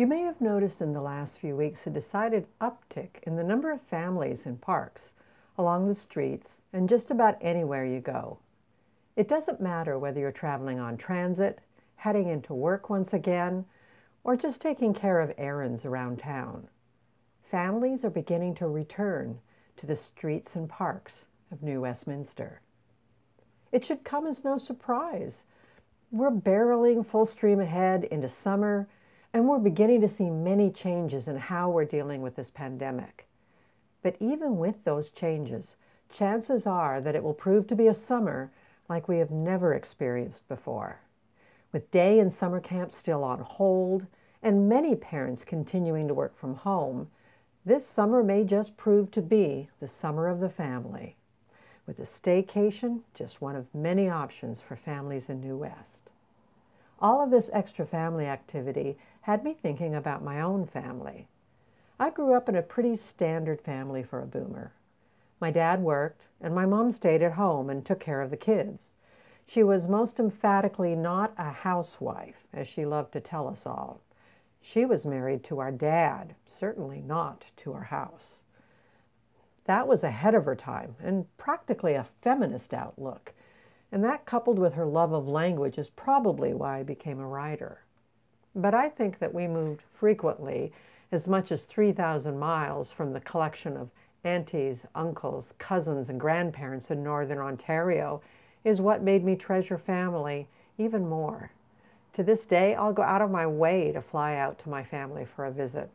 You may have noticed in the last few weeks a decided uptick in the number of families in parks, along the streets, and just about anywhere you go. It doesn't matter whether you're traveling on transit, heading into work once again, or just taking care of errands around town. Families are beginning to return to the streets and parks of New Westminster. It should come as no surprise. We're barreling full stream ahead into summer, and we're beginning to see many changes in how we're dealing with this pandemic. But even with those changes, chances are that it will prove to be a summer like we have never experienced before. With day and summer camps still on hold, and many parents continuing to work from home, this summer may just prove to be the summer of the family. With a staycation, just one of many options for families in New West. All of this extra family activity had me thinking about my own family. I grew up in a pretty standard family for a boomer. My dad worked, and my mom stayed at home and took care of the kids. She was most emphatically not a housewife, as she loved to tell us all. She was married to our dad, certainly not to our house. That was ahead of her time and practically a feminist outlook. And that, coupled with her love of language, is probably why I became a writer. But I think that we moved frequently as much as 3,000 miles from the collection of aunties, uncles, cousins, and grandparents in northern Ontario is what made me treasure family even more. To this day, I'll go out of my way to fly out to my family for a visit.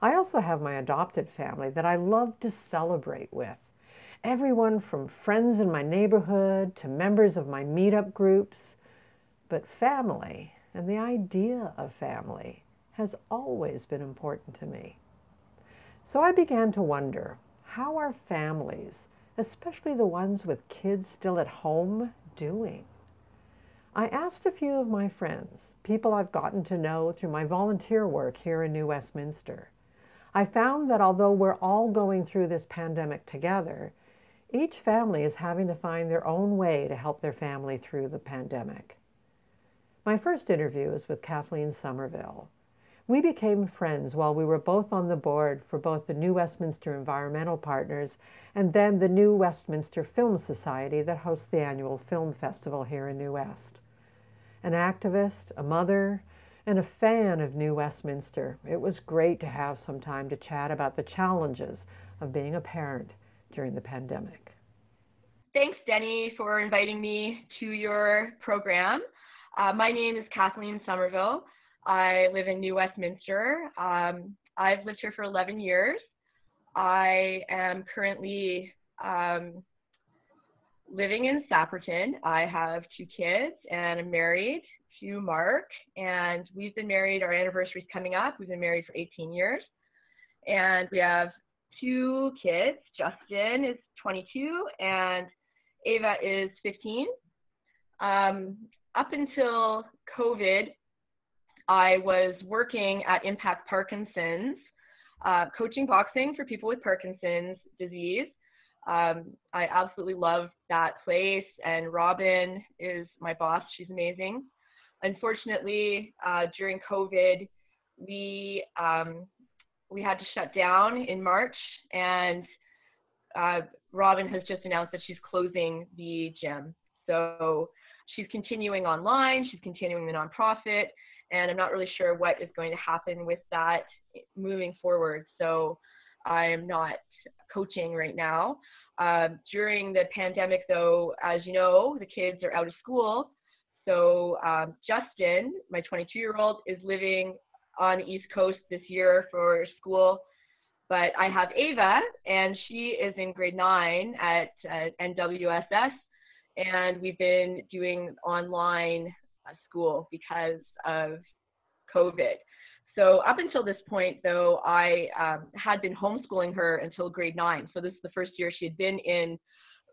I also have my adopted family that I love to celebrate with. Everyone from friends in my neighborhood to members of my meetup groups. But family and the idea of family has always been important to me. So I began to wonder how are families, especially the ones with kids still at home, doing? I asked a few of my friends, people I've gotten to know through my volunteer work here in New Westminster. I found that although we're all going through this pandemic together, each family is having to find their own way to help their family through the pandemic. My first interview was with Kathleen Somerville. We became friends while we were both on the board for both the New Westminster Environmental Partners and then the New Westminster Film Society that hosts the annual film festival here in New West. An activist, a mother, and a fan of New Westminster, it was great to have some time to chat about the challenges of being a parent during the pandemic. Thanks, Deni, for inviting me to your program. Uh, my name is Kathleen Somerville. I live in New Westminster. Um, I've lived here for 11 years. I am currently um, living in Sapperton. I have two kids and I'm married to Mark. And we've been married, our anniversary is coming up. We've been married for 18 years. And we have two kids. Justin is 22 and Ava is 15. Um, up until COVID, I was working at Impact Parkinson's, uh, coaching boxing for people with Parkinson's disease. Um, I absolutely love that place, and Robin is my boss. She's amazing. Unfortunately, uh, during COVID, we um, we had to shut down in March, and uh, Robin has just announced that she's closing the gym. So she's continuing online, she's continuing the nonprofit, and I'm not really sure what is going to happen with that moving forward. So I'm not coaching right now. Um, during the pandemic, though, as you know, the kids are out of school. So um, Justin, my 22 year old, is living on the East Coast this year for school. But I have Ava, and she is in grade nine at uh, NWSS, and we've been doing online uh, school because of COVID. So up until this point, though, I um, had been homeschooling her until grade nine. So this is the first year she had been in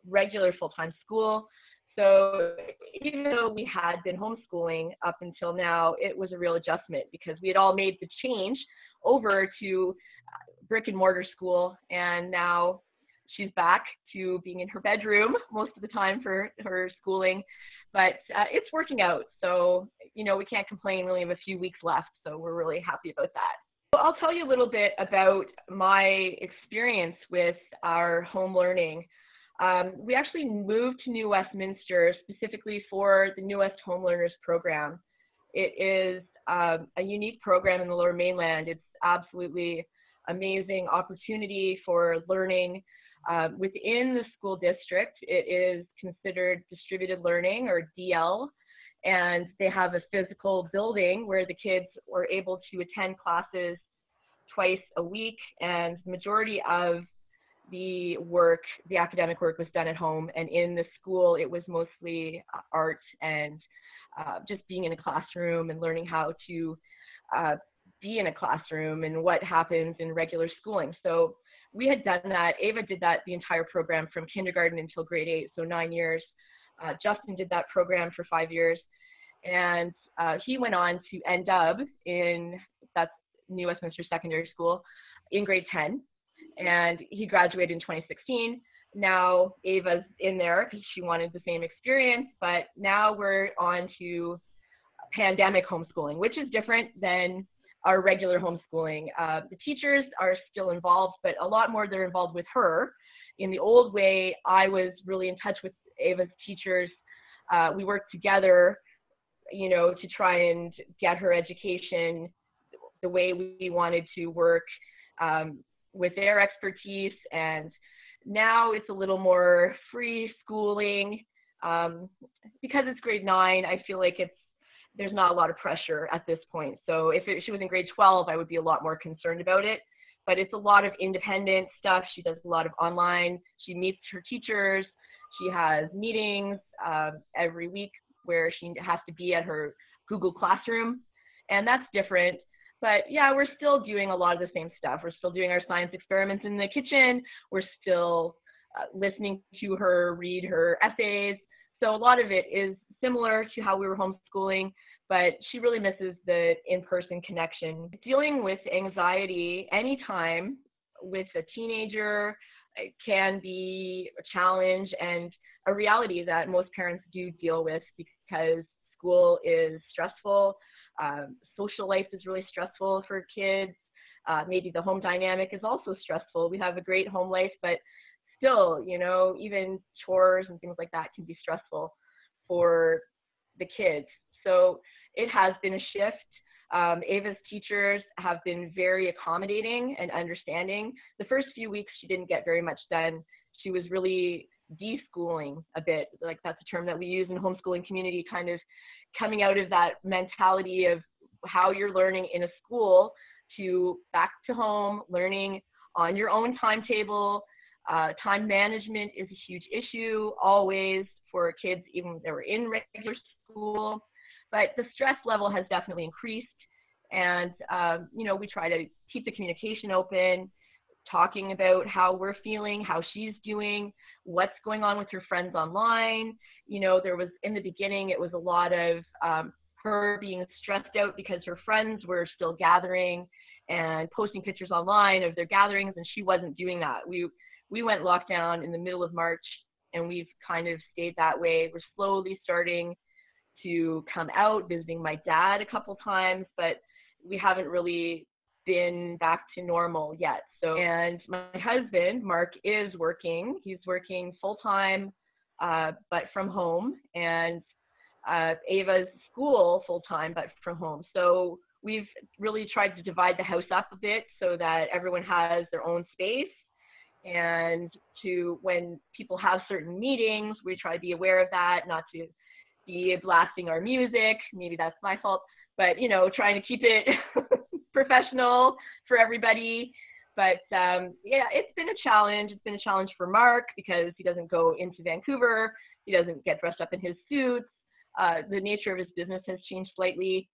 regular full-time school. So even though we had been homeschooling up until now, it was a real adjustment because we had all made the change over to uh, brick and mortar school, and now she's back to being in her bedroom most of the time for her schooling but uh, it's working out. So, you know, we can't complain. We only have a few weeks left, so we're really happy about that. So I'll tell you a little bit about my experience with our home learning. Um, we actually moved to New Westminster specifically for the New West Home Learners program. It is um, a unique program in the Lower Mainland. It's absolutely amazing opportunity for learning uh, within the school district. It is considered distributed learning or DL, and they have a physical building where the kids were able to attend classes twice a week, and the majority of the work, the academic work was done at home, and in the school it was mostly uh, art and uh, just being in a classroom and learning how to uh, be in a classroom and what happens in regular schooling. So we had done that. Ava did that the entire program from kindergarten until grade eight, so nine years. Uh, Justin did that program for five years. And uh, he went on to NW in, that's New Westminster Secondary School, in grade 10. And he graduated in 2016. Now Ava's in there because she wanted the same experience, but now we're on to pandemic homeschooling, which is different than our regular homeschooling. Uh, the teachers are still involved, but a lot more they're involved with her. In the old way, I was really in touch with Ava's teachers. Uh, we worked together, you know, to try and get her education the way we wanted to work um, with their expertise. And now it's a little more free schooling. Um, because it's grade nine, I feel like it's there's not a lot of pressure at this point. So if it, she was in grade 12, I would be a lot more concerned about it. But it's a lot of independent stuff. She does a lot of online. She meets her teachers. She has meetings um, every week where she has to be at her Google Classroom, and that's different. But yeah, we're still doing a lot of the same stuff. We're still doing our science experiments in the kitchen. We're still uh, listening to her read her essays. So a lot of it is similar to how we were homeschooling, but she really misses the in-person connection. Dealing with anxiety anytime with a teenager can be a challenge and a reality that most parents do deal with because school is stressful. Um, social life is really stressful for kids. Uh, maybe the home dynamic is also stressful. We have a great home life, but still, you know, even chores and things like that can be stressful for the kids. So it has been a shift. Um, Ava's teachers have been very accommodating and understanding. The first few weeks, she didn't get very much done. She was really deschooling a bit, like that's a term that we use in homeschooling community, kind of coming out of that mentality of how you're learning in a school to back to home, learning on your own timetable. Uh, time management is a huge issue always for kids, even they were in regular school. But the stress level has definitely increased. And, um, you know, we try to keep the communication open, talking about how we're feeling, how she's doing, what's going on with her friends online. You know, there was in the beginning, it was a lot of um, her being stressed out because her friends were still gathering and posting pictures online of their gatherings, and she wasn't doing that. We we went lockdown in the middle of March and we've kind of stayed that way. We're slowly starting to come out, visiting my dad a couple times, but we haven't really been back to normal yet. So, and my husband, Mark, is working. He's working full time, uh, but from home, and uh, Ava's school full time, but from home. So, we've really tried to divide the house up a bit so that everyone has their own space and to when people have certain meetings, we try to be aware of that, not to be blasting our music. Maybe that's my fault, but you know, trying to keep it professional for everybody. But um, yeah, it's been a challenge. It's been a challenge for Mark because he doesn't go into Vancouver. He doesn't get dressed up in his suits. Uh, the nature of his business has changed slightly.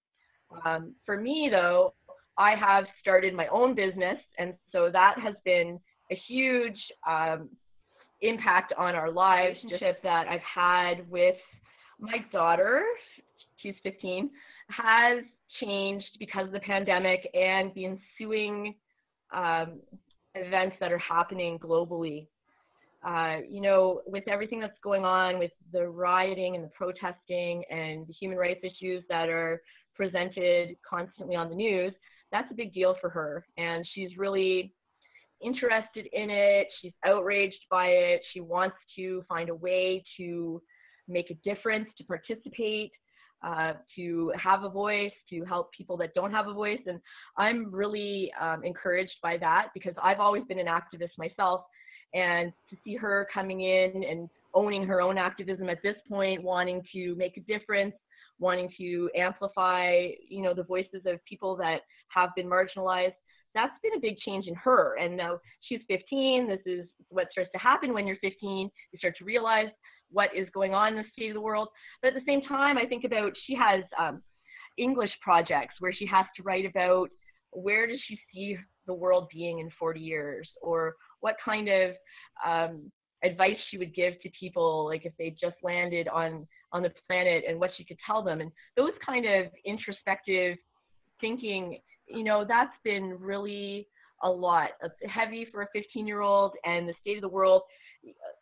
Um, for me, though, I have started my own business, and so that has been a huge um, impact on our lives. Relationship that I've had with my daughter, she's 15, has changed because of the pandemic and the ensuing um, events that are happening globally. uh, you know, with everything that's going on with the rioting and the protesting and the human rights issues that are presented constantly on the news, that's a big deal for her. And she's really interested in it. She's outraged by it. She wants to find a way to make a difference, to participate, uh, to have a voice, to help people that don't have a voice. And I'm really um, encouraged by that because I've always been an activist myself and to see her coming in and owning her own activism at this point, wanting to make a difference, wanting to amplify, you know, the voices of people that have been marginalized. That's been a big change in her. And now she's 15. This is what starts to happen when you're 15. You start to realize what is going on in the state of the world. But at the same time, I think about she has um, English projects where she has to write about where does she see the world being in 40 years or what kind of um, advice she would give to people, like if they just landed on on the planet, and what she could tell them, and those kind of introspective thinking. You know, that's been really a lot. It's heavy for a 15 year old, and the state of the world.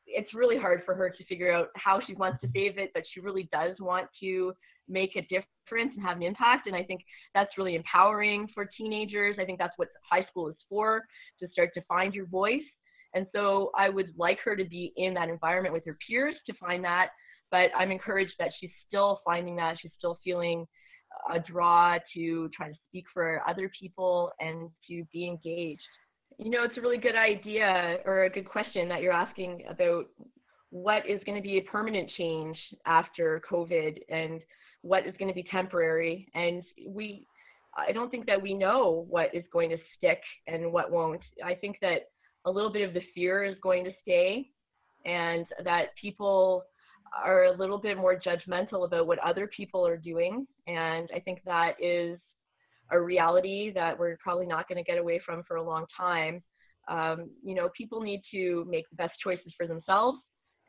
It's really hard for her to figure out how she wants to save it, but she really does want to make a difference and have an impact. And I think that's really empowering for teenagers. I think that's what high school is for, to start to find your voice. And so I would like her to be in that environment with her peers to find that. But I'm encouraged that she's still finding that. She's still feeling a draw to try to speak for other people and to be engaged. You know, it's a really good idea or a good question that you're asking about what is going to be a permanent change after COVID and what is going to be temporary. And we, I don't think that we know what is going to stick and what won't. I think that a little bit of the fear is going to stay and that people are a little bit more judgmental about what other people are doing. And I think that is a reality that we're probably not going to get away from for a long time. Um, you know, people need to make the best choices for themselves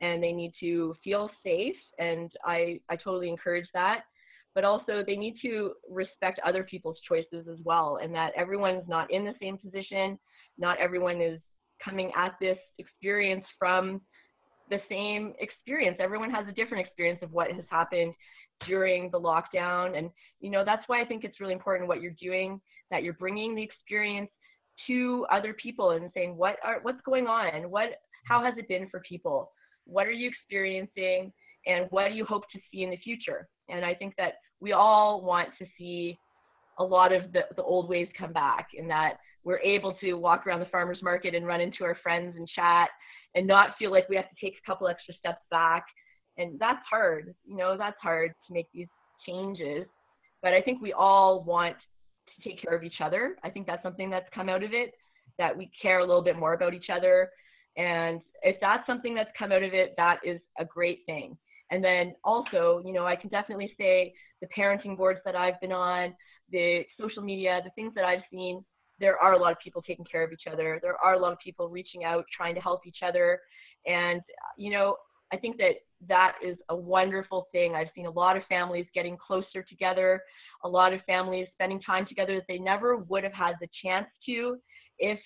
and they need to feel safe. And I, I totally encourage that. But also, they need to respect other people's choices as well, and that everyone's not in the same position. Not everyone is coming at this experience from the same experience. Everyone has a different experience of what has happened during the lockdown. And, you know, that's why I think it's really important what you're doing, that you're bringing the experience to other people and saying, what are, what's going on? What, how has it been for people? what are you experiencing and what do you hope to see in the future and i think that we all want to see a lot of the, the old ways come back and that we're able to walk around the farmers market and run into our friends and chat and not feel like we have to take a couple extra steps back. And that's hard you know that's hard to make these changes. But i think we all want to take care of each other. I think that's something that's come out of it that we care a little bit more about each other. And if that's something that's come out of it, that is a great thing. And then also, you know, I can definitely say the parenting boards that I've been on, the social media, the things that I've seen, there are a lot of people taking care of each other. There are a lot of people reaching out, trying to help each other. And, you know, I think that that is a wonderful thing. I've seen a lot of families getting closer together, a lot of families spending time together that they never would have had the chance to if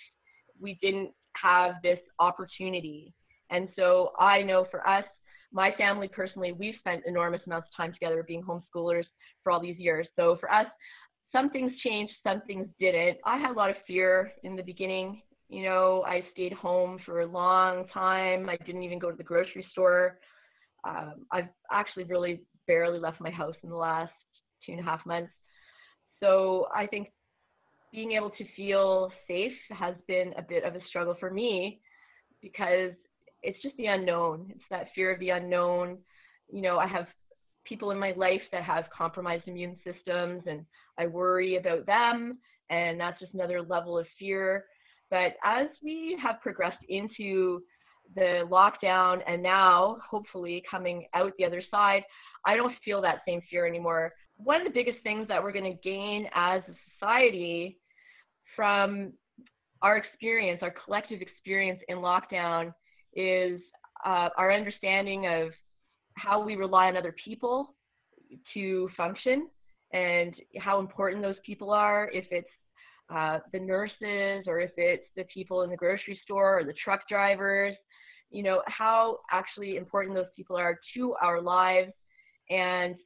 we didn't have this opportunity. And so I know for us, my family personally, we've spent enormous amounts of time together being homeschoolers for all these years. So for us, some things changed, some things didn't. I had a lot of fear in the beginning. You know, I stayed home for a long time. I didn't even go to the grocery store. Um, I've actually really barely left my house in the last two and a half months. So I think being able to feel safe has been a bit of a struggle for me because it's just the unknown. It's that fear of the unknown. You know, I have people in my life that have compromised immune systems and I worry about them and that's just another level of fear. But as we have progressed into the lockdown and now hopefully coming out the other side, I don't feel that same fear anymore. One of the biggest things that we're going to gain as a society from our experience, our collective experience in lockdown, is uh, our understanding of how we rely on other people to function and how important those people are, if it's uh, the nurses or if it's the people in the grocery store or the truck drivers. you know, how actually important those people are to our lives. And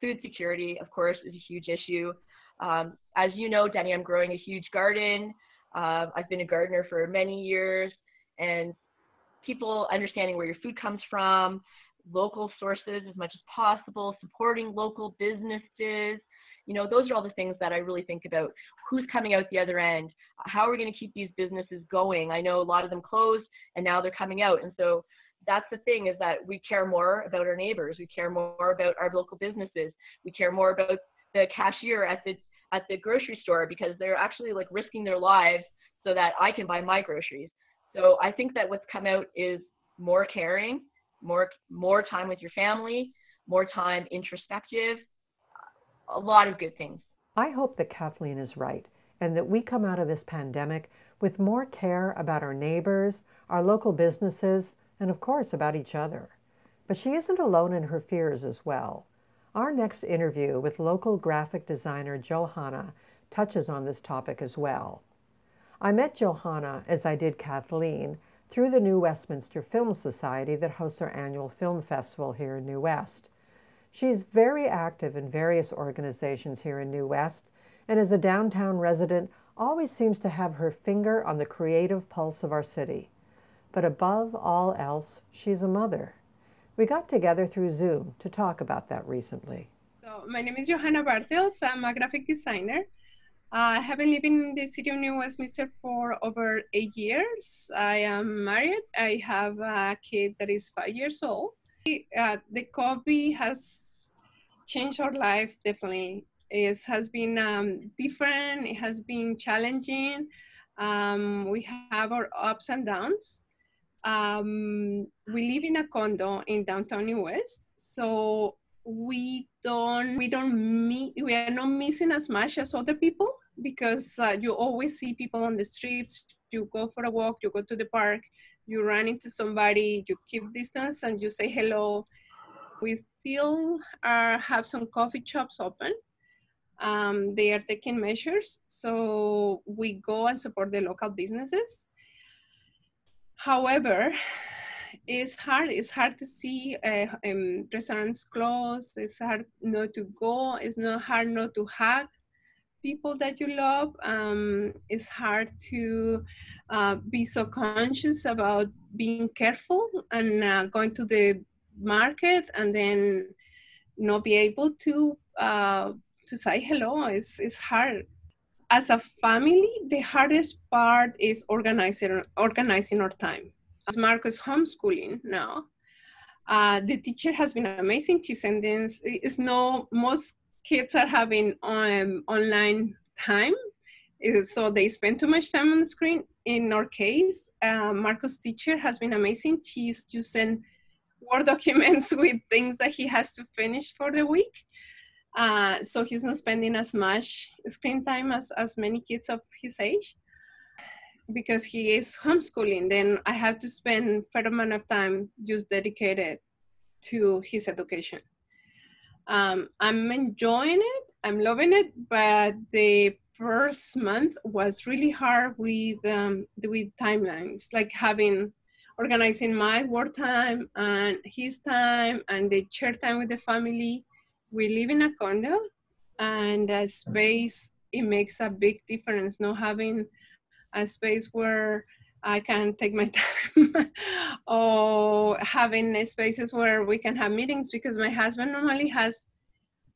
food security, of course, is a huge issue. Um, as you know, Deni, I'm growing a huge garden. Uh, I've been a gardener for many years, and people understanding where your food comes from, local sources as much as possible, supporting local businesses. You know, those are all the things that I really think about. Who's coming out the other end? How are we going to keep these businesses going? I know a lot of them closed and now they're coming out. And so that's the thing is that we care more about our neighbors. We care more about our local businesses. We care more about the cashier at the at the grocery store because they're actually like risking their lives so that I can buy my groceries. So I think that what's come out is more caring, more more time with your family, more time introspective, a lot of good things. I hope that Kathleen is right and that we come out of this pandemic with more care about our neighbors, our local businesses, and of course about each other. But she isn't alone in her fears as well. Our next interview with local graphic designer Johanna touches on this topic as well. I met Johanna, as I did Kathleen, through the New Westminster Film Society that hosts our annual film festival here in New West. She's very active in various organizations here in New West, and as a downtown resident, always seems to have her finger on the creative pulse of our city. But above all else, she's a mother. We got together through Zoom to talk about that recently. So, my name is Johanna Bartels. I'm a graphic designer. I have been living in the city of New Westminster for over eight years. I am married. I have a kid that is five years old. Uh, the COVID has changed our life definitely. It has been um, different. It has been challenging. Um, we have our ups and downs. Um, we live in a condo in downtown New West, so we don't we don't meet we are not missing as much as other people because uh, you always see people on the streets you go for a walk you go to the park you run into somebody you keep distance and you say hello we still are have some coffee shops open um, they are taking measures so we go and support the local businesses however it's hard. It's hard to see uh, um, restaurants close. It's hard not to go. It's not hard not to hug people that you love. Um, it's hard to uh, be so conscious about being careful and uh, going to the market and then not be able to uh, to say hello. It's, it's hard. As a family, the hardest part is organizing organizing our time As Marco's homeschooling now. Uh, the teacher has been amazing. She sends it's no most kids are having um, online time, so they spend too much time on the screen. In our case, uh, Marco's teacher has been amazing. She's using Word documents with things that he has to finish for the week. Uh, so he's not spending as much screen time as, as many kids of his age because he is homeschooling, then I have to spend fair amount of time just dedicated to his education. Um, I'm enjoying it. I'm loving it, but the first month was really hard with um, with timelines, like having organizing my work time and his time and the share time with the family. We live in a condo, and a space it makes a big difference. Not having a space where I can take my time or having spaces where we can have meetings because my husband normally has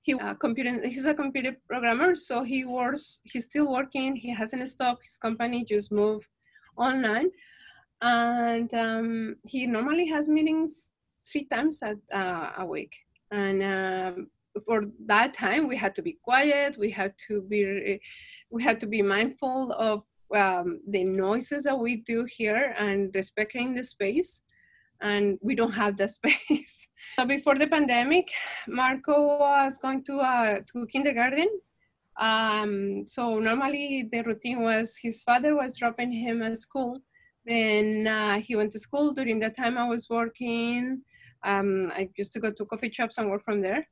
he uh, computer he's a computer programmer so he works he's still working he hasn't stopped his company just moved online. And um, he normally has meetings three times a, uh, a week. And um, for that time we had to be quiet we had to be we had to be mindful of um, the noises that we do here and respecting the space and we don't have the space. so before the pandemic, Marco was going to uh, to kindergarten. Um, so normally the routine was his father was dropping him at school. Then uh, he went to school. During the time I was working, um, I used to go to coffee shops and work from there.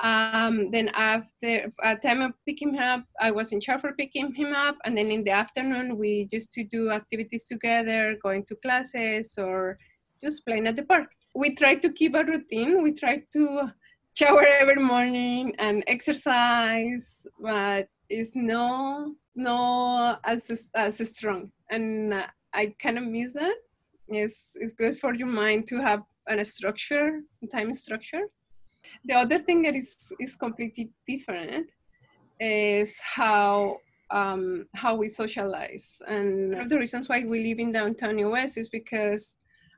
Um, then after at time of picking him up, I was in charge for picking him up. And then in the afternoon, we used to do activities together, going to classes or just playing at the park. We try to keep a routine. We try to shower every morning and exercise, but it's no no as as strong. And I kind of miss it. It's it's good for your mind to have a structure, time structure. The other thing that is is completely different is how um, how we socialize. And one of the reasons why we live in downtown US is because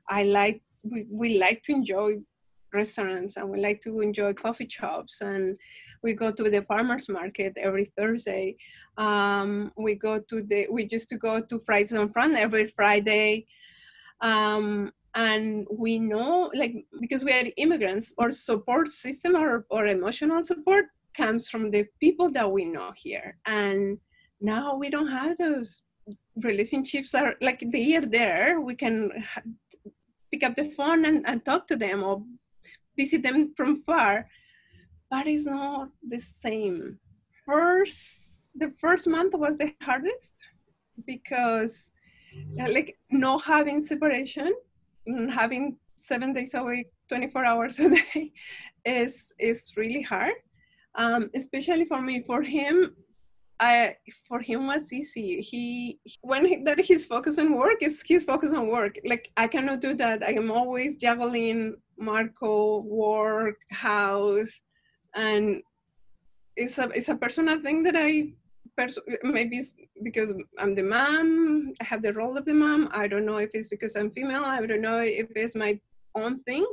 I like we, we like to enjoy restaurants and we like to enjoy coffee shops. And we go to the farmers market every thursday. Um, we go to the we used to go to fridays on front every friday. Um, and we know like because we are immigrants our support system or, emotional support comes from the people that we know here. And now we don't have those relationships are like they are there. We can pick up the phone and, and talk to them or visit them from far but it's not the same. First the first month was the hardest because like not having separation having seven days a week 24 hours a day is is really hard um, especially for me for him I, for him was easy. He when he, that he's focused on work is he's focused on work. Like I cannot do that. I am always juggling Marco, work, house, and it's a it's a personal thing that I maybe it's because I'm the mom. I have the role of the mom. I don't know if it's because I'm female. I don't know if it's my own thing.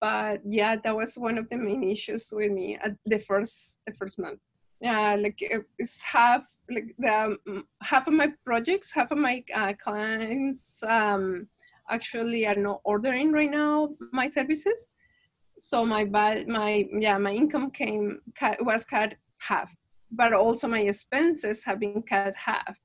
But yeah, that was one of the main issues with me at the first the first month uh, like it's half like the um, half of my projects, half of my uh, clients um, actually are not ordering right now my services. So my my yeah my income came was cut half, but also my expenses have been cut half.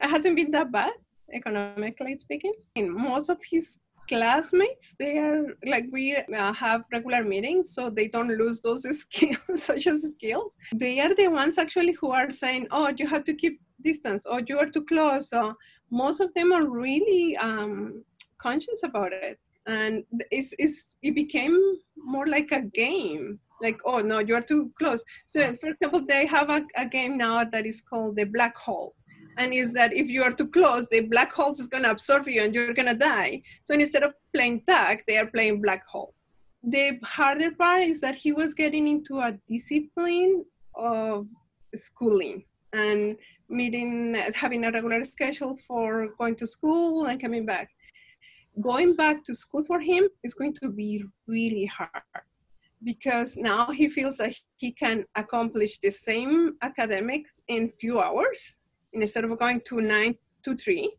It hasn't been that bad economically speaking. In most of his classmates they are like we uh, have regular meetings so they don't lose those skills social skills they are the ones actually who are saying oh you have to keep distance or you are too close so most of them are really um, conscious about it and it's, it's it became more like a game like oh no you're too close so for example they have a, a game now that is called the black hole and is that if you are too close, the black hole is going to absorb you and you're going to die. So instead of playing tag, they are playing black hole. The harder part is that he was getting into a discipline of schooling and meeting, having a regular schedule for going to school and coming back. Going back to school for him is going to be really hard because now he feels that he can accomplish the same academics in few hours instead of going to nine to three.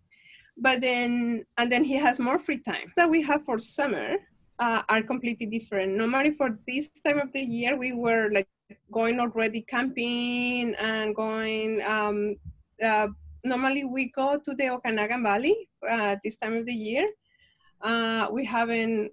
But then, and then he has more free time that we have for summer uh, are completely different. Normally for this time of the year, we were like going already camping and going, um, uh, normally we go to the Okanagan Valley uh, this time of the year. Uh, we haven't,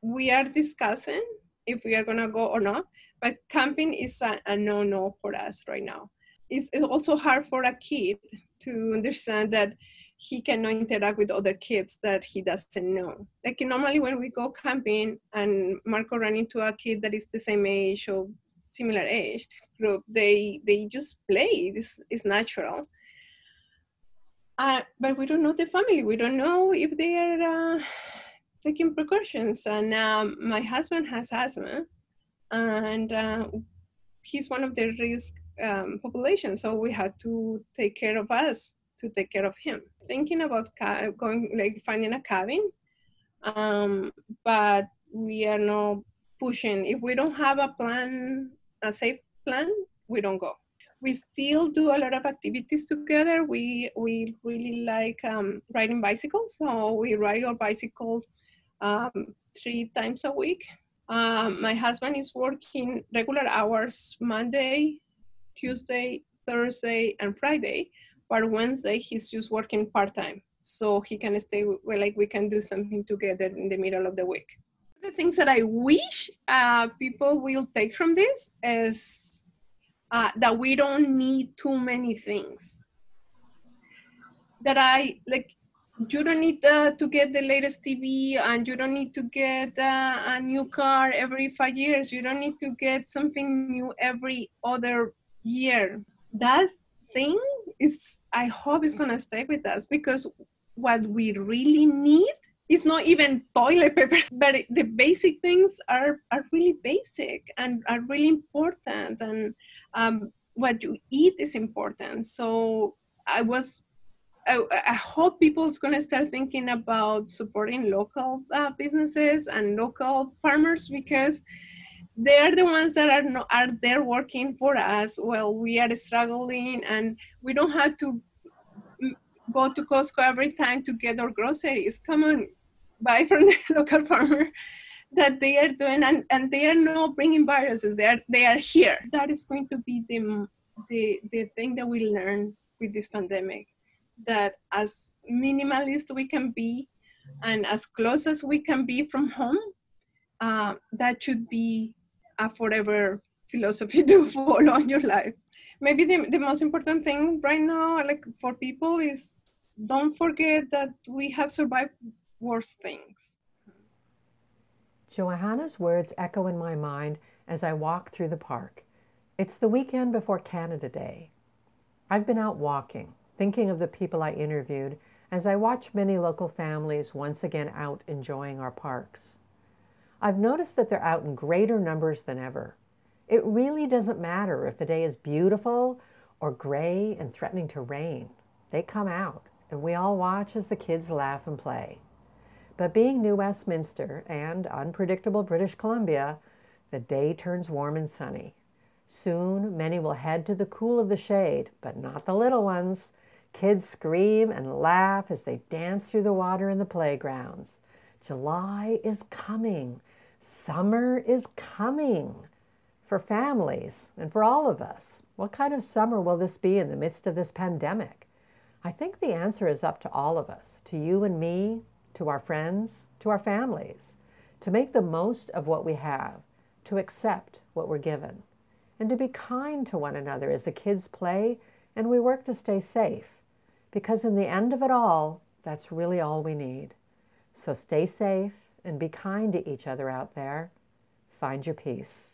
we are discussing if we are gonna go or not, but camping is a, a no-no for us right now it's also hard for a kid to understand that he cannot interact with other kids that he doesn't know. Like normally when we go camping and Marco run into a kid that is the same age or similar age group, they they just play. This is natural. Uh, but we don't know the family. We don't know if they are uh, taking precautions. And um, my husband has asthma, and uh, he's one of the risk um, population. So we had to take care of us to take care of him. Thinking about ca- going, like finding a cabin, um, but we are not pushing. If we don't have a plan, a safe plan, we don't go. We still do a lot of activities together. We we really like um, riding bicycles, so we ride our bicycle um, three times a week. Um, my husband is working regular hours Monday Tuesday, Thursday, and Friday. But Wednesday, he's just working part time. So he can stay, well, like we can do something together in the middle of the week. The things that I wish uh, people will take from this is uh, that we don't need too many things. That I like, you don't need uh, to get the latest TV and you don't need to get uh, a new car every five years. You don't need to get something new every other year. That thing is, I hope, is going to stay with us because what we really need is not even toilet paper, but the basic things are, are really basic and are really important. And um, what you eat is important. So I was I, I, hope people's going to start thinking about supporting local uh, businesses and local farmers because they are the ones that are not, are there working for us while we are struggling and we don't have to go to Costco every time to get our groceries. Come on, buy from the local farmer that they are doing and, and they are not bringing viruses. They are, they are here. That is going to be the, the, the thing that we learn with this pandemic that as minimalist we can be and as close as we can be from home, uh, that should be a forever philosophy to follow in your life. Maybe the, the most important thing right now, like for people, is don't forget that we have survived worse things. Johanna's words echo in my mind as I walk through the park. It's the weekend before Canada Day. I've been out walking, thinking of the people I interviewed as I watch many local families once again out enjoying our parks. I've noticed that they're out in greater numbers than ever. It really doesn't matter if the day is beautiful or gray and threatening to rain. They come out, and we all watch as the kids laugh and play. But being New Westminster and unpredictable British Columbia, the day turns warm and sunny. Soon, many will head to the cool of the shade, but not the little ones. Kids scream and laugh as they dance through the water in the playgrounds. July is coming. Summer is coming. For families and for all of us, what kind of summer will this be in the midst of this pandemic? I think the answer is up to all of us, to you and me, to our friends, to our families, to make the most of what we have, to accept what we're given, and to be kind to one another as the kids play and we work to stay safe. Because in the end of it all, that's really all we need. So stay safe and be kind to each other out there. Find your peace.